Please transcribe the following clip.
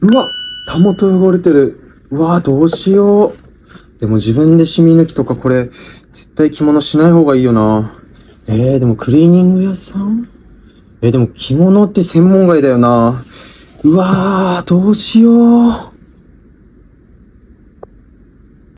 うわたもと汚れてる。うわどうしよう。でも自分で染み抜きとかこれ、絶対着物しない方がいいよな。えー、でもクリーニング屋さん？えー、でも着物って専門外だよな。うわー、どうしよう。